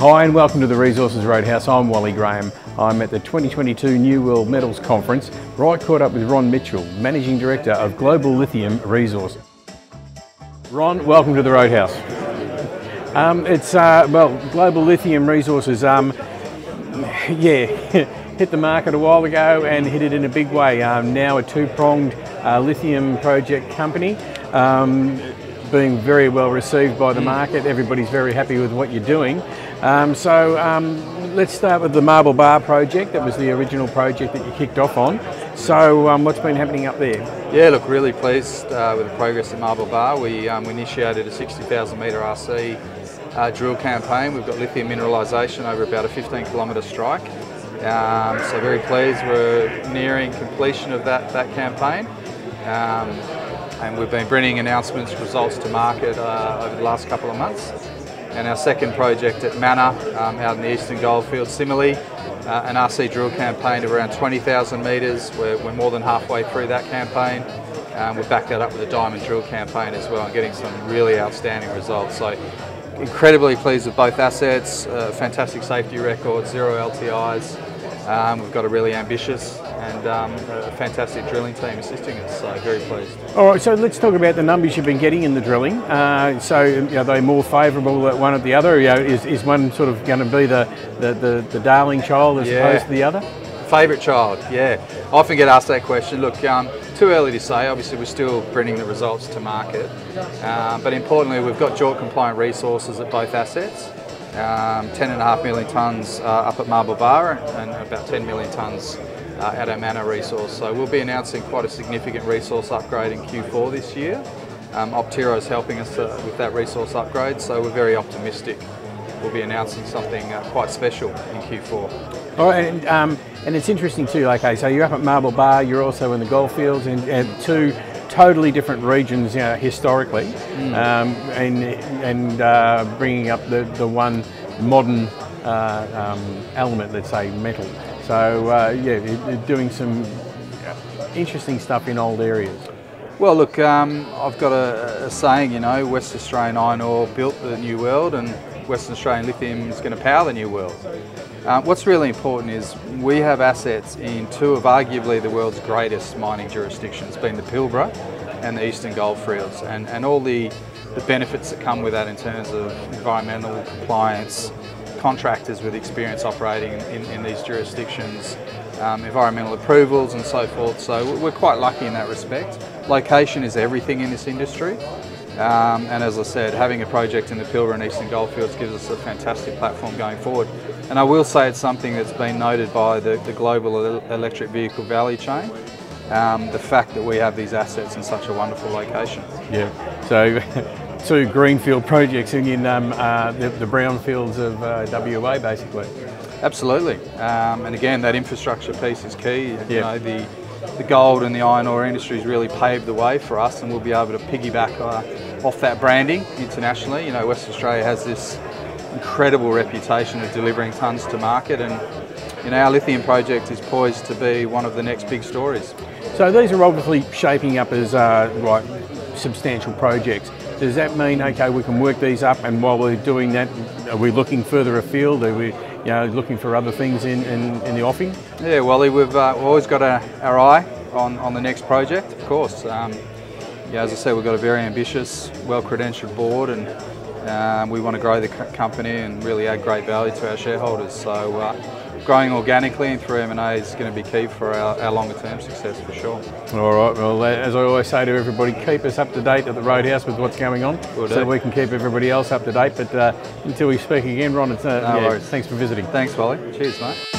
Hi and welcome to the Resources Roadhouse. I'm Wally Graham. I'm at the 2022 New World Metals Conference where I caught up with Ron Mitchell, Managing Director of Global Lithium Resources. Ron, welcome to the Roadhouse. Um, it's, uh, well, Global Lithium Resources, um, yeah, hit the market a while ago and hit it in a big way. Um, now a two-pronged uh, lithium project company. Um, being very well received by the market. Everybody's very happy with what you're doing. Um, so um, let's start with the Marble Bar project. That was the original project that you kicked off on. So um, what's been happening up there? Yeah, look, really pleased uh, with the progress at Marble Bar. We, um, initiated a 60,000 metre RC uh, drill campaign. We've got lithium mineralisation over about a 15 kilometre strike. Um, so very pleased. We're nearing completion of that, that campaign. Um, and we've been bringing announcements, results to market uh, over the last couple of months. And our second project at Manna, um, out in the Eastern Goldfields, similarly, uh, an RC drill campaign of around 20,000 metres. We're, we're, more than halfway through that campaign. Um, we've backed that up with a diamond drill campaign as well and getting some really outstanding results. So incredibly pleased with both assets, uh, fantastic safety record, zero LTIs. Um, we've got a really ambitious and um, a fantastic drilling team assisting us, so very pleased. All right, so let's talk about the numbers you've been getting in the drilling. Uh, so are they more favourable at one at the other? You know, is, is one sort of going to be the, the, the, the darling child as yeah. opposed to the other? Favourite child, yeah. I often get asked that question. Look, um, too early to say. Obviously, we're still bringing the results to market. Um, but importantly, we've got JORC compliant resources at both assets. Um, 10.5 million tonnes uh, up at Marble Bar and about 10 million tonnes uh, at our Manna resource. So we'll be announcing quite a significant resource upgrade in Q4 this year. Um, Optiro is helping us uh, with that resource upgrade, so we're very optimistic. We'll be announcing something uh, quite special in Q4. All right, and, um, and it's interesting too. Okay, so you're up at Marble Bar, you're also in the Goldfields, and, and two totally different regions you know, historically, mm. um, and and uh, bringing up the the one modern uh, um, element, let's say metal. So uh, yeah, doing some interesting stuff in old areas. Well, look, um, I've got a, a, saying, you know, West Australian iron ore built the new world, and Western Australian lithium is going to power the new world. Um, what's really important is we have assets in two of arguably the world's greatest mining jurisdictions, being the Pilbara and the Eastern Goldfields, and, and all the, the benefits that come with that in terms of environmental compliance, contractors with experience operating in, in these jurisdictions, um, environmental approvals and so forth. So we're quite lucky in that respect. Location is everything in this industry. Um, and as I said, having a project in the Pilbara and Eastern Goldfields gives us a fantastic platform going forward. And I will say it's something that's been noted by the, the global electric vehicle value chain. Um, the fact that we have these assets in such a wonderful location. Yeah, so two greenfield projects in um, uh, the, the brownfields of uh, WA basically. Absolutely, um, and again that infrastructure piece is key. Yeah. You know, the, the gold and the iron ore industry has really paved the way for us and we'll be able to piggyback uh, off that branding internationally. You know, West Australia has this incredible reputation of delivering tonnes to market and you know, our lithium project is poised to be one of the next big stories. So these are obviously shaping up as uh, right, substantial projects. Does that mean, okay, we can work these up and while we're doing that, are we looking further afield? Are we you know, looking for other things in, in, in the offing? Yeah, Wally, we've, uh, always got a, our eye on, on the next project, of course. Um, yeah, as I said, we've got a very ambitious, well-credentialed board and um, we want to grow the company and really add great value to our shareholders. So uh, growing organically and through M&A is going to be key for our, our longer term success for sure. All right, well as I always say to everybody, keep us up to date at the Roadhouse with what's going on Will so we can keep everybody else up to date. But uh, until we speak again, Ron, it's, uh, no yeah, thanks for visiting. Thanks, Wally. Cheers, mate.